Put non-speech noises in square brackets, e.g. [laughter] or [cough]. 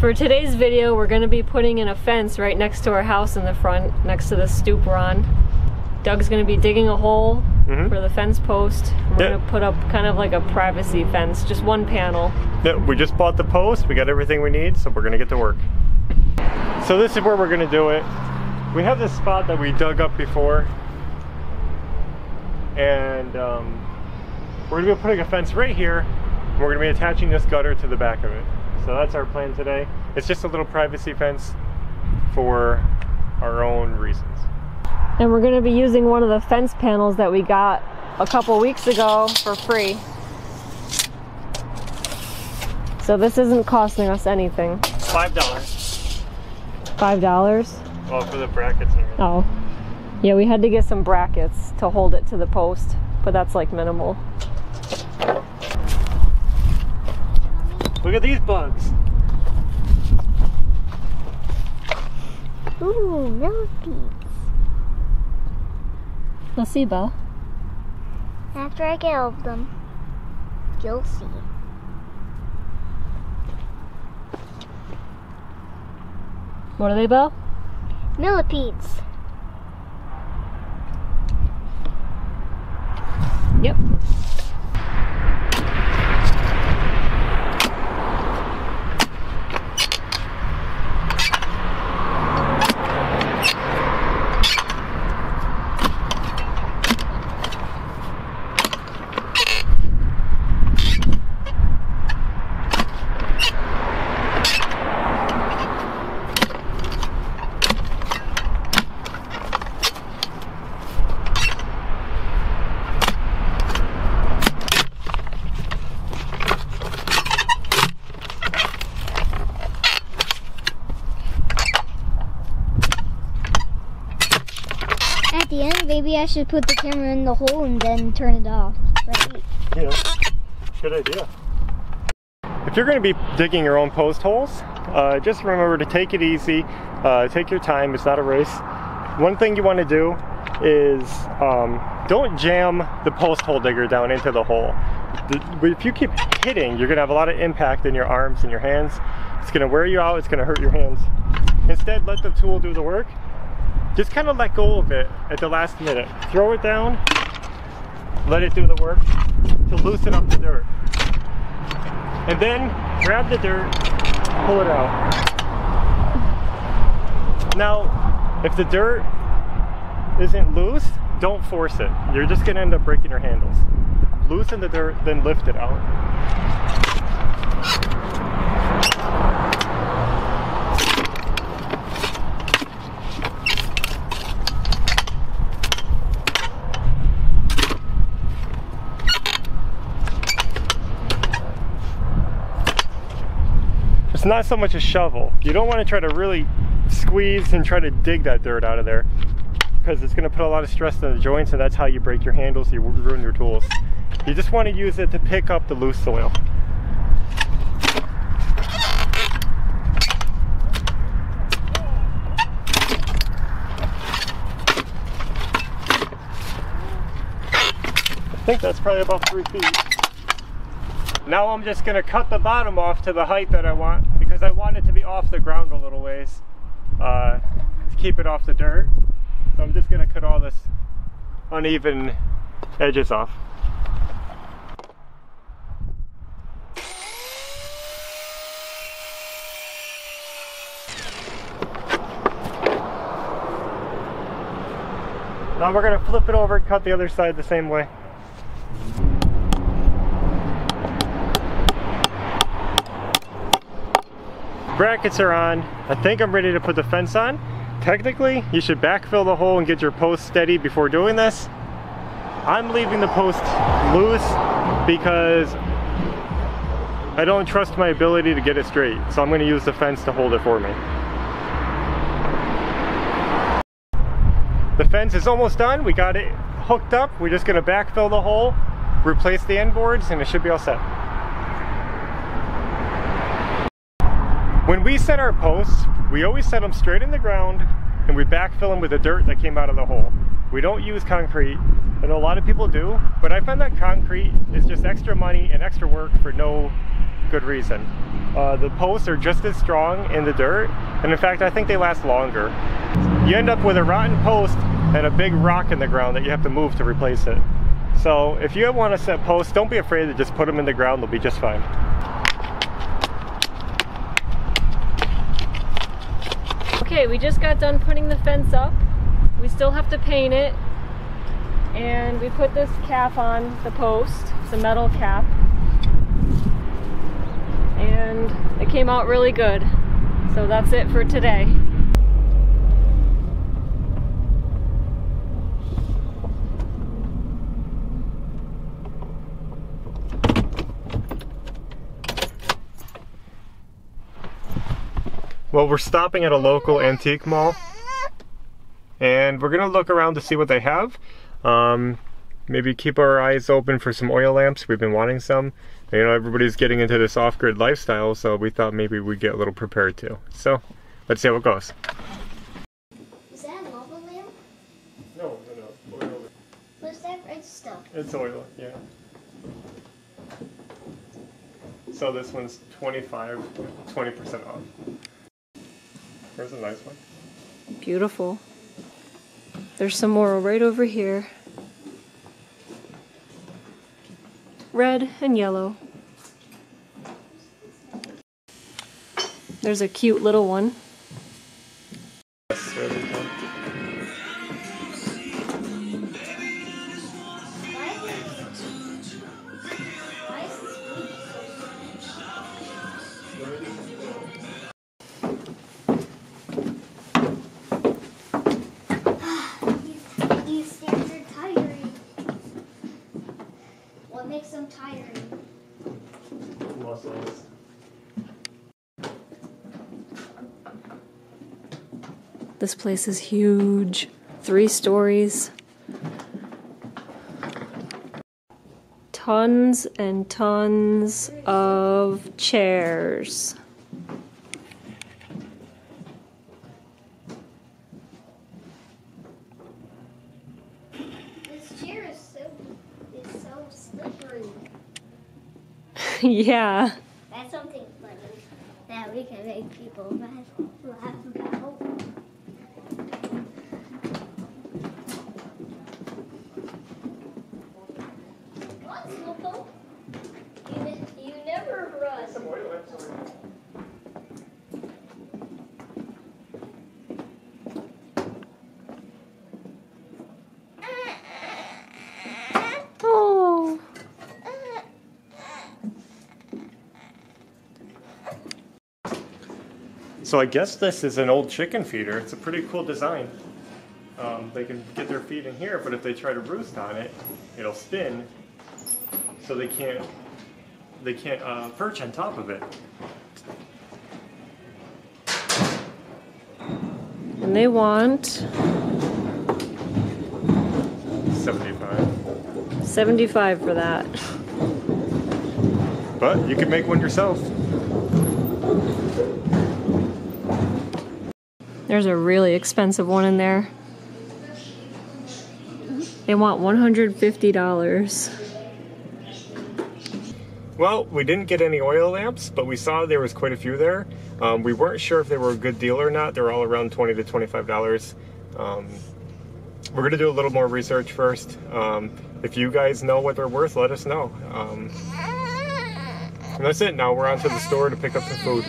For today's video, we're gonna be putting in a fence right next to our house in the front, next to the stoop we're on. Doug's gonna be digging a hole Mhm. for the fence post. We're Yeah. gonna put up kind of like a privacy fence, just one panel. Yeah, we just bought the post. We got everything we need, so we're gonna get to work. So this is where we're gonna do it. We have this spot that we dug up before, and um, we're gonna be putting a fence right here. and We're gonna be attaching this gutter to the back of it. So that's our plan today. It's just a little privacy fence for our own reasons. And we're gonna be using one of the fence panels that we got a couple weeks ago for free. So this isn't costing us anything. Five dollars. Five dollars. Well, for the brackets and everything. Oh. Yeah, we had to get some brackets to hold it to the post, but that's like minimal. Look at these bugs. Ooh, millipedes. Let's see, Belle. After I get all of them, you'll see. What are they, Belle? Millipedes. Yep. At the end, maybe I should put the camera in the hole and then turn it off. Right? Yeah, good idea. If you're going to be digging your own post holes, uh, just remember to take it easy, uh, take your time, it's not a race. One thing you want to do is um, don't jam the post hole digger down into the hole. If you keep hitting, you're going to have a lot of impact in your arms and your hands. It's going to wear you out, it's going to hurt your hands. Instead, let the tool do the work. Just kind of let go of it at the last minute. Throw it down, let it do the work to loosen up the dirt. And then grab the dirt, pull it out. Now, if the dirt isn't loose, don't force it. You're just gonna end up breaking your handles. Loosen the dirt, then lift it out. It's not so much a shovel. You don't want to try to really squeeze and try to dig that dirt out of there because it's going to put a lot of stress on the joints and that's how you break your handles, you ruin your tools. You just want to use it to pick up the loose soil. I think that's probably about three feet. Now I'm just gonna cut the bottom off to the height that I want because I want it to be off the ground a little ways uh, to keep it off the dirt. So I'm just gonna cut all this uneven edges off. Now we're gonna flip it over and cut the other side the same way. Brackets are on. I think I'm ready to put the fence on. Technically, you should backfill the hole and get your post steady before doing this. I'm leaving the post loose because I don't trust my ability to get it straight. So I'm gonna use the fence to hold it for me. The fence is almost done. We got it hooked up. We're just gonna backfill the hole, replace the end boards, and it should be all set. We set our posts, we always set them straight in the ground and we backfill them with the dirt that came out of the hole. We don't use concrete. I know a lot of people do, but I find that concrete is just extra money and extra work for no good reason. Uh, the posts are just as strong in the dirt, and in fact, I think they last longer. You end up with a rotten post and a big rock in the ground that you have to move to replace it. So if you want to set posts, don't be afraid to just put them in the ground, they'll be just fine. Okay, we just got done putting the fence up. We still have to paint it. And we put this cap on the post. It's a metal cap. And it came out really good. So that's it for today. Well, we're stopping at a local antique mall and we're gonna look around to see what they have. Um, maybe keep our eyes open for some oil lamps. We've been wanting some. You know, everybody's getting into this off-grid lifestyle, so we thought maybe we'd get a little prepared too. So, let's see how it goes. Is that a lava lamp? No, no, no, oil. What's that red stuff? It's oil, yeah. So this one's 25, 20% off. There's a nice one. Beautiful. There's some more right over here. Red and yellow. There's a cute little one. This place is huge. Three stories. Tons and tons of chairs. This chair is so is so slippery. [laughs] yeah. That's something funny that we can make people laugh, laugh about. What, Slowpoke? You, ne- you never run. Oh. So I guess this is an old chicken feeder. It's a pretty cool design. Um, they can get their feet in here, but if they try to roost on it, it'll spin, so they can't they can't uh, perch on top of it. And they want Seventy-five. 75 for that. But you can make one yourself. There's a really expensive one in there. They want $150. Well, we didn't get any oil lamps, but we saw there was quite a few there. Um, we weren't sure if they were a good deal or not. They're all around 20 to 25 dollars. Um, we're gonna do a little more research first. Um, if you guys know what they're worth, let us know. Um, and that's it. Now we're on to the store to pick up some food.